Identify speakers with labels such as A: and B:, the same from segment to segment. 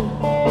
A: Bye.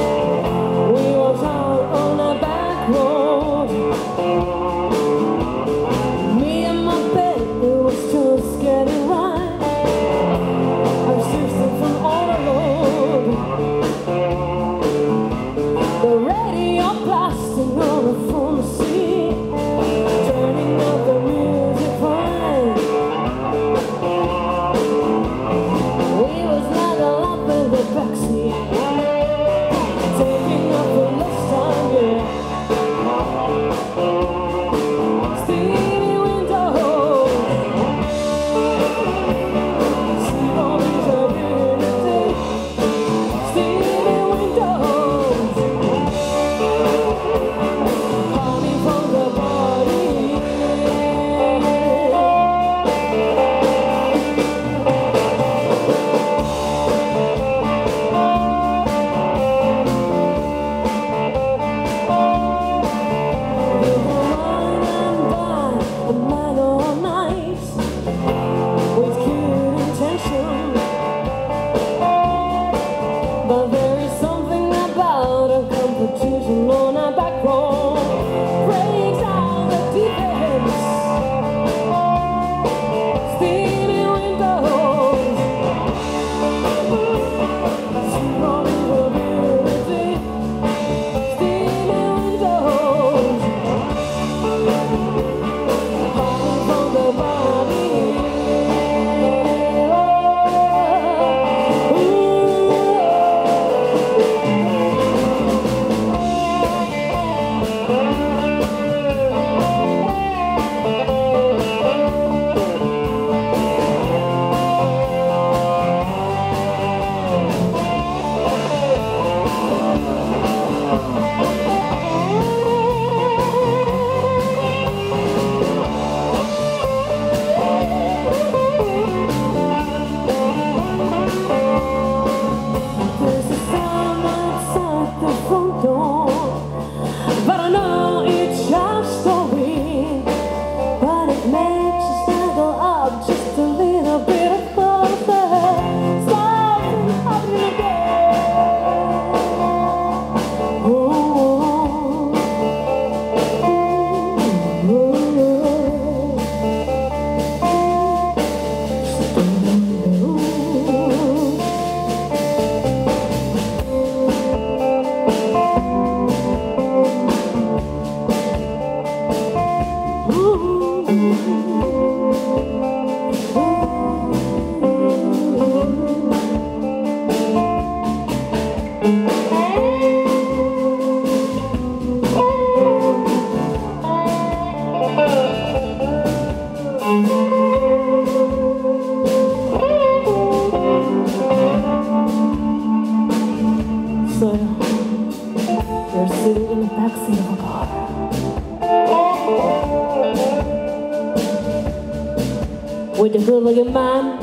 A: with a good looking man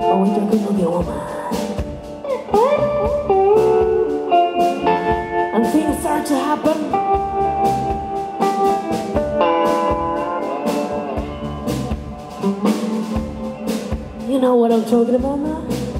A: or with a good looking woman. And things start to happen. You know what I'm talking about now?